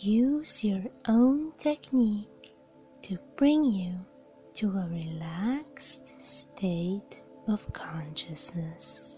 use your own technique to bring you to a relaxed state of consciousness.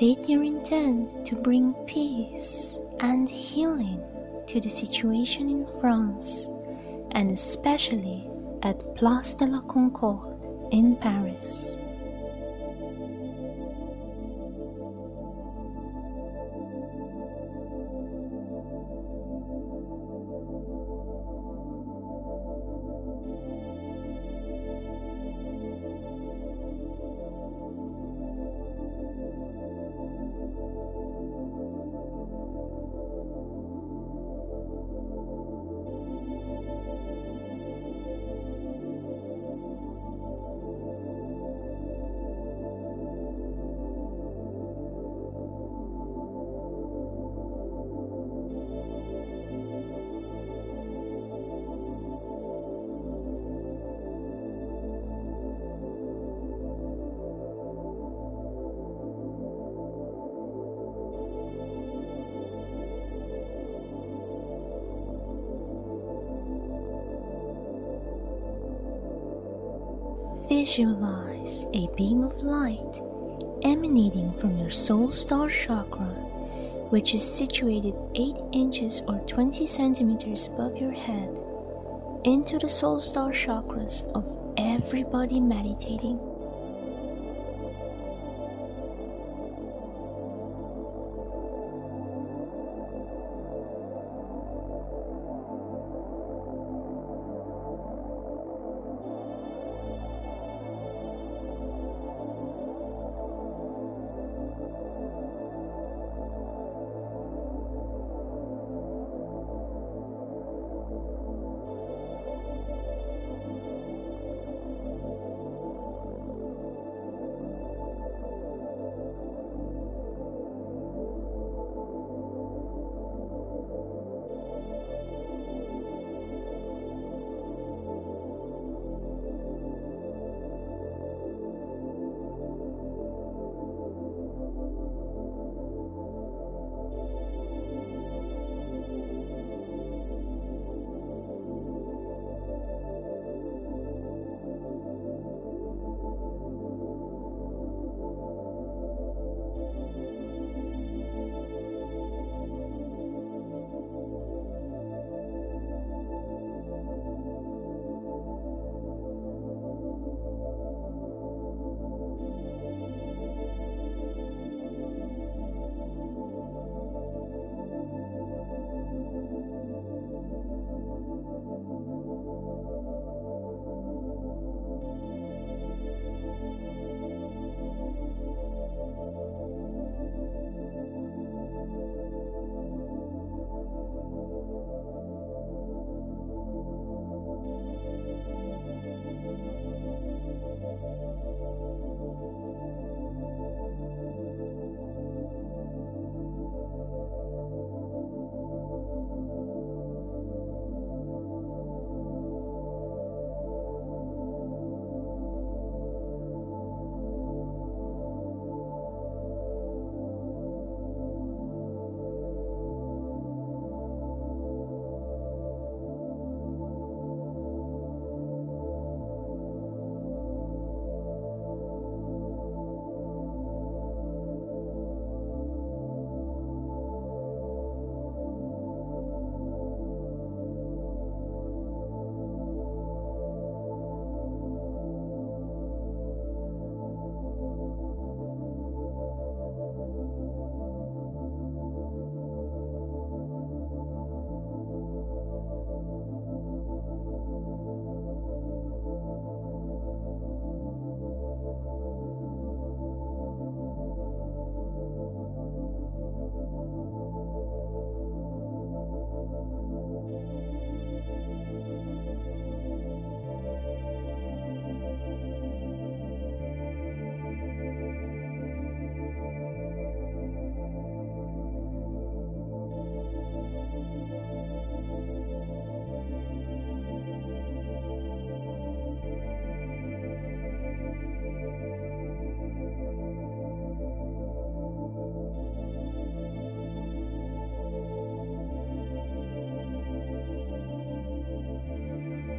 Your intent to bring peace and healing to the situation in France and especially at Place de la Concorde in Paris. Visualize a beam of light emanating from your soul star chakra, which is situated 8 inches or 20 centimeters above your head, into the soul star chakras of everybody meditating.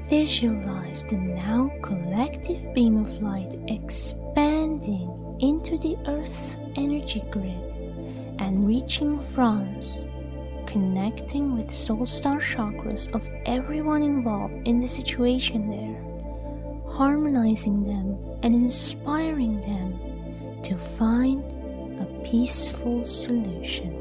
Visualize the now collective beam of light expanding into the Earth's energy grid and reaching France, connecting with soul star chakras of everyone involved in the situation there, harmonizing them and inspiring them to find a peaceful solution.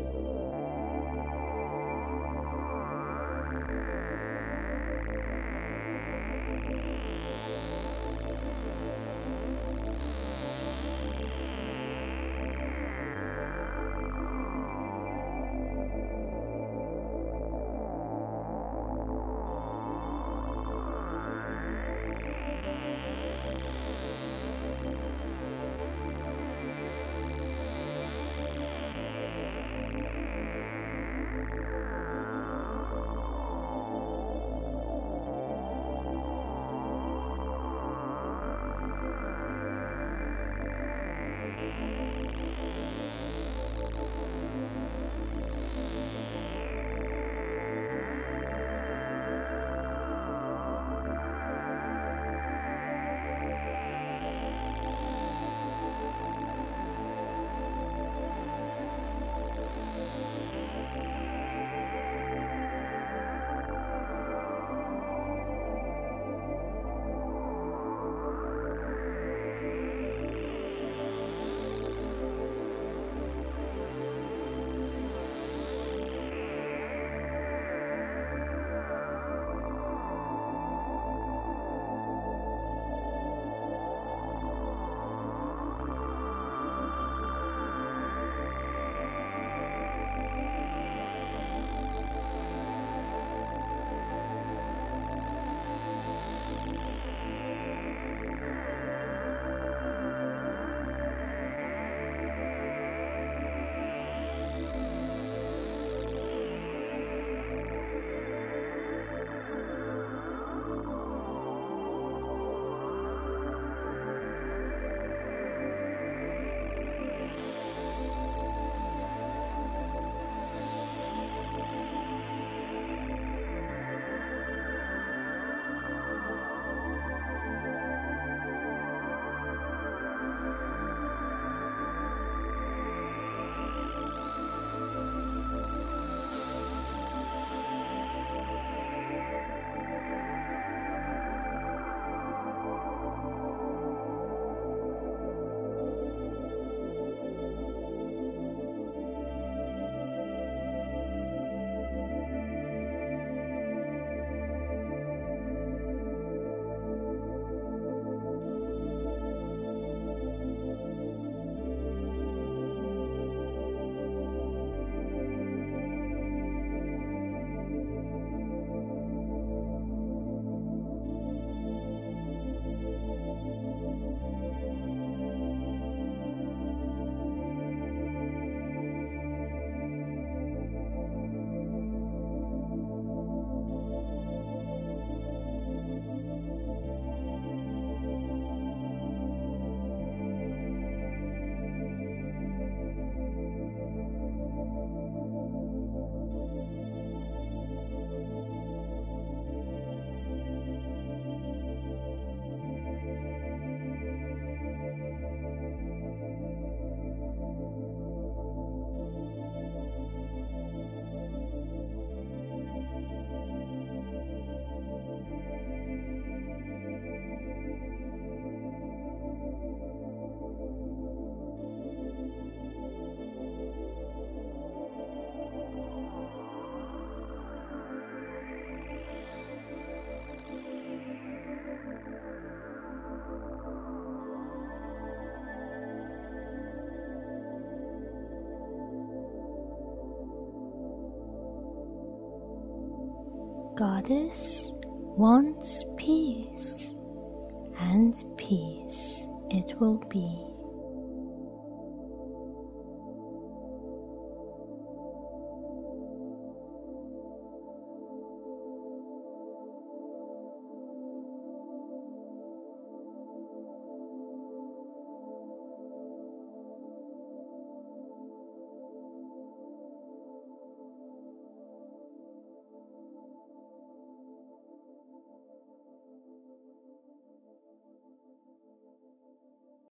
Goddess wants peace, and peace it will be.